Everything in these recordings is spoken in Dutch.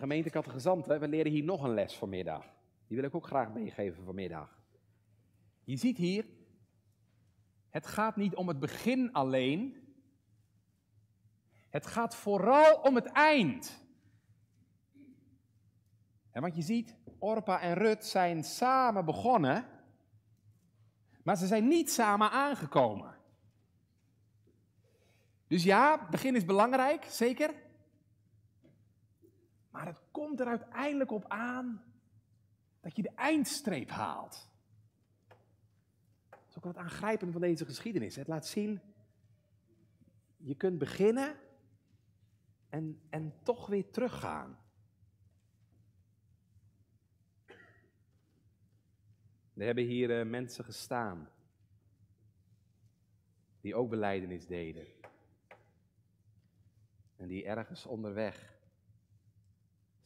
En gemeente Catechisanten, we leren hier nog een les vanmiddag. Die wil ik ook graag meegeven vanmiddag. Je ziet hier, het gaat niet om het begin alleen. Het gaat vooral om het eind. En wat je ziet, Orpa en Rut zijn samen begonnen, maar ze zijn niet samen aangekomen. Dus ja, begin is belangrijk, zeker. Maar het komt er uiteindelijk op aan dat je de eindstreep haalt. Dat is ook wat aangrijpend van deze geschiedenis. Het laat zien, je kunt beginnen en, en toch weer teruggaan. Er hebben hier uh, mensen gestaan die ook beleidenis deden. En die ergens onderweg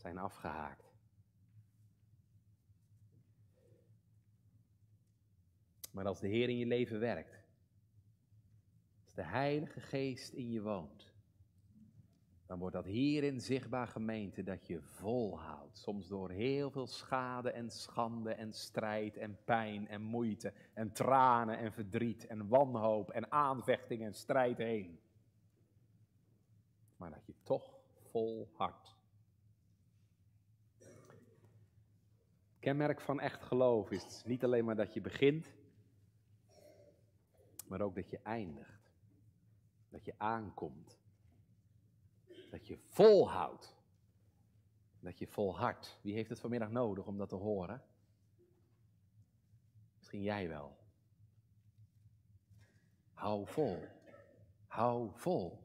zijn afgehaakt. Maar als de Heer in je leven werkt, als de Heilige Geest in je woont, dan wordt dat hierin zichtbaar gemeente dat je volhoudt. Soms door heel veel schade en schande en strijd en pijn en moeite en tranen en verdriet en wanhoop en aanvechting en strijd heen. Maar dat je toch volhardt. Kenmerk van echt geloof is niet alleen maar dat je begint, maar ook dat je eindigt. Dat je aankomt. Dat je volhoudt. Dat je volhardt. Wie heeft het vanmiddag nodig om dat te horen? Misschien jij wel. Hou vol. Hou vol.